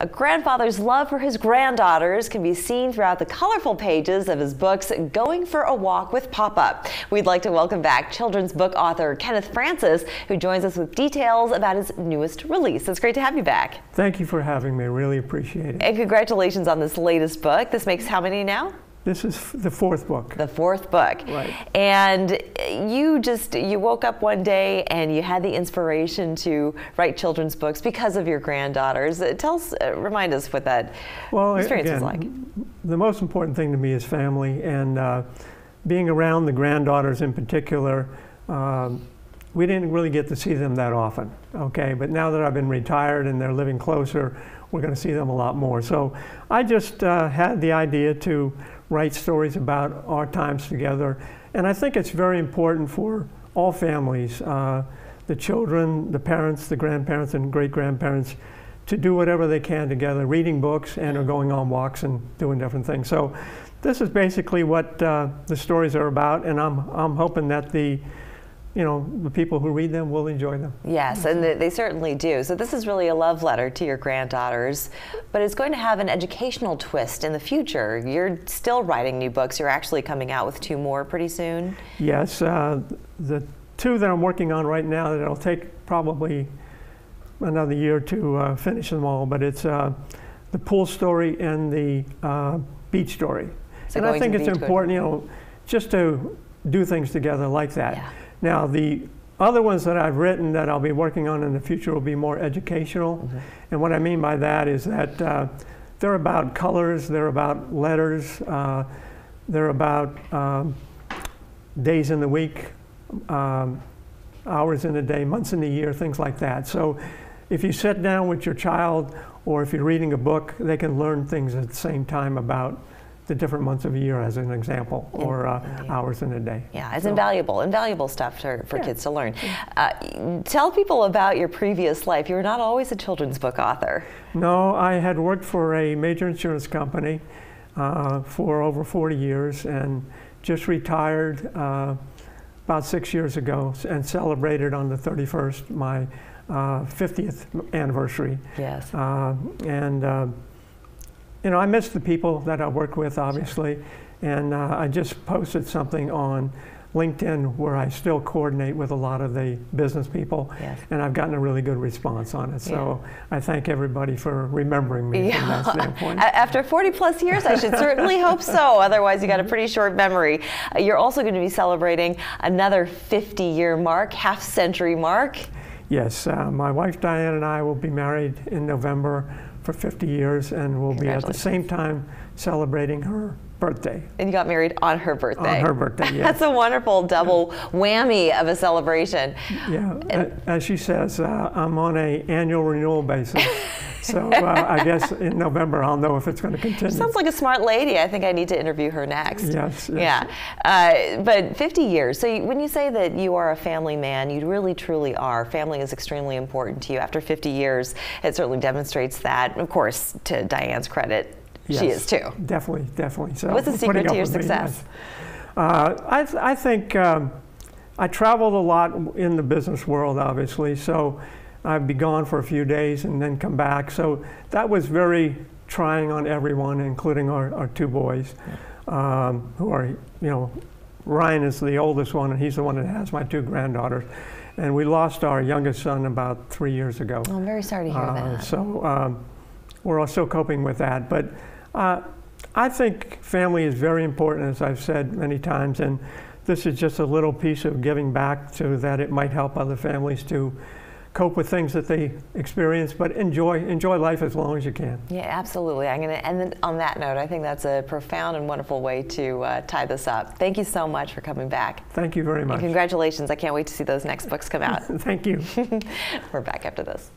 A grandfather's love for his granddaughters can be seen throughout the colorful pages of his books, Going for a Walk with Papa. We'd like to welcome back children's book author Kenneth Francis, who joins us with details about his newest release. It's great to have you back. Thank you for having me. Really appreciate it. And congratulations on this latest book. This makes how many now? This is the fourth book. The fourth book. Right. And you just you woke up one day and you had the inspiration to write children's books because of your granddaughters. Uh, tell us, uh, remind us what that well, experience again, was like. The most important thing to me is family and uh, being around the granddaughters in particular. Um, we didn't really get to see them that often, okay? But now that I've been retired and they're living closer, we're going to see them a lot more. So I just uh, had the idea to write stories about our times together. And I think it's very important for all families, uh, the children, the parents, the grandparents, and great grandparents, to do whatever they can together, reading books and or going on walks and doing different things. So this is basically what uh, the stories are about, and I'm, I'm hoping that the you know, the people who read them will enjoy them. Yes, and they certainly do. So this is really a love letter to your granddaughters, but it's going to have an educational twist in the future. You're still writing new books. You're actually coming out with two more pretty soon. Yes, uh, the two that I'm working on right now that it'll take probably another year to uh, finish them all, but it's uh, the pool story and the uh, beach story. So and I think it's important, you know, just to do things together like that. Yeah. Now, the other ones that I've written that I'll be working on in the future will be more educational. Mm -hmm. And what I mean by that is that uh, they're about colors, they're about letters, uh, they're about um, days in the week, um, hours in a day, months in a year, things like that. So if you sit down with your child or if you're reading a book, they can learn things at the same time about the different months of the year as an example, or uh, hours in a day. Yeah, it's so. invaluable, invaluable stuff for, for yeah. kids to learn. Uh, tell people about your previous life. You were not always a children's book author. No, I had worked for a major insurance company uh, for over 40 years and just retired uh, about six years ago and celebrated on the 31st my 50th uh, anniversary. Yes. Uh, and you know, I miss the people that I work with, obviously, and uh, I just posted something on LinkedIn where I still coordinate with a lot of the business people, yes. and I've gotten a really good response on it. So yeah. I thank everybody for remembering me yeah. from that standpoint. After 40 plus years, I should certainly hope so. Otherwise, you got a pretty short memory. Uh, you're also going to be celebrating another 50 year mark, half century mark. Yes, uh, my wife Diane and I will be married in November for 50 years, and we'll be at the same time celebrating her birthday. And you got married on her birthday. On her birthday, yes. That's a wonderful double whammy of a celebration. Yeah, and, as she says, uh, I'm on a annual renewal basis. So uh, I guess in November I'll know if it's going to continue. Sounds like a smart lady. I think I need to interview her next. Yes. yes. Yeah. Uh, but 50 years. So you, when you say that you are a family man, you really truly are. Family is extremely important to you. After 50 years, it certainly demonstrates that. Of course, to Diane's credit, yes, she is too. Definitely, definitely. So what's the secret to your success? Uh, I, th I think um, I traveled a lot in the business world, obviously. So I'd be gone for a few days and then come back. So that was very trying on everyone, including our, our two boys, um, who are, you know, Ryan is the oldest one, and he's the one that has my two granddaughters. And we lost our youngest son about three years ago. Oh, I'm very sorry to hear uh, that. So um, we're all still coping with that. But uh, I think family is very important, as I've said many times, and this is just a little piece of giving back to that it might help other families to cope with things that they experience, but enjoy enjoy life as long as you can. Yeah, absolutely. I'm going to end on that note. I think that's a profound and wonderful way to uh, tie this up. Thank you so much for coming back. Thank you very much. And congratulations. I can't wait to see those next books come out. Thank you. We're back after this.